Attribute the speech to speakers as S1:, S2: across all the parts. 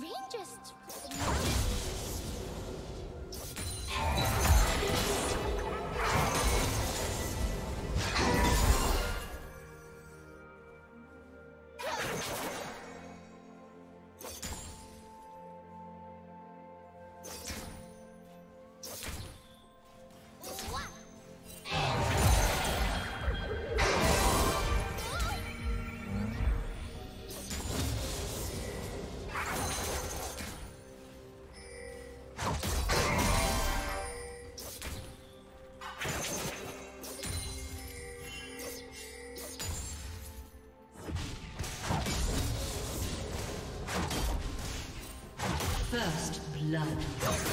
S1: First blood.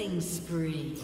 S2: Killing spree.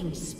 S2: Killing spree.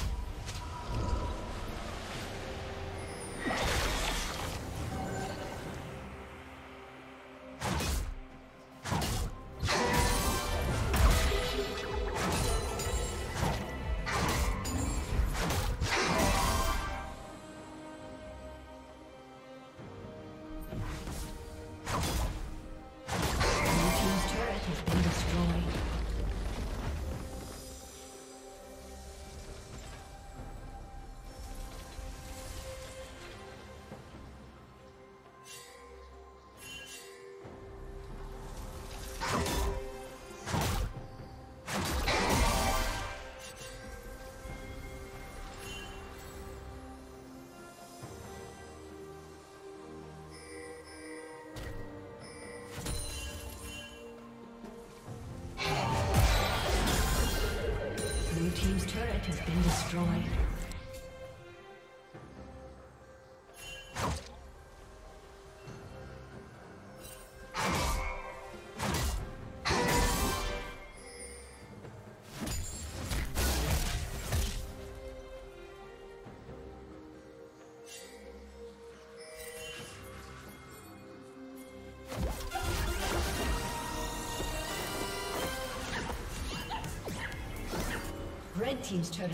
S2: Has been destroyed. Team's been